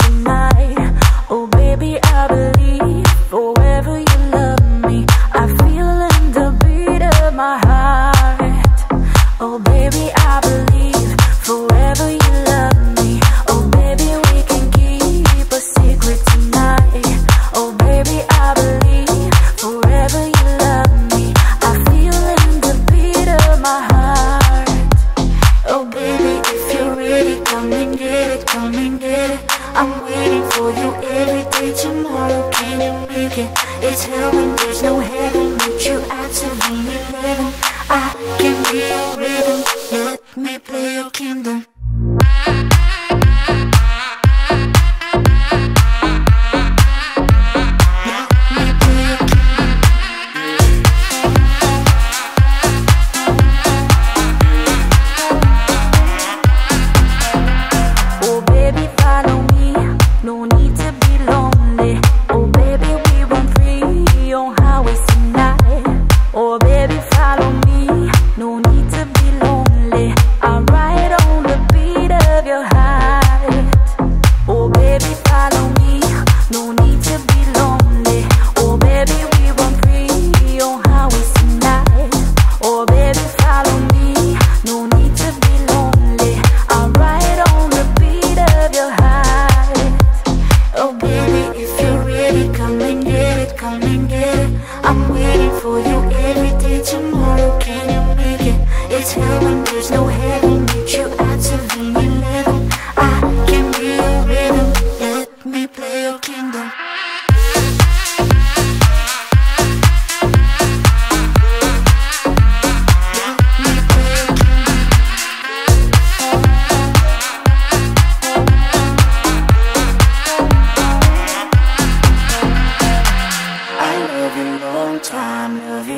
tonight. Oh, baby, I believe forever. there's no heaven but you out to 11 I can be your rhythm, let me play your kingdom.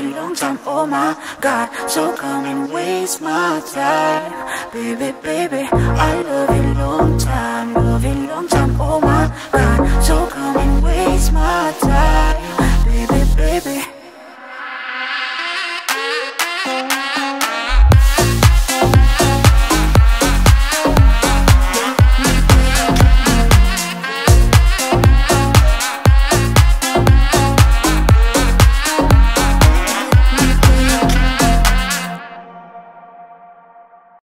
long time, oh my god. So come and waste my time. Baby, baby.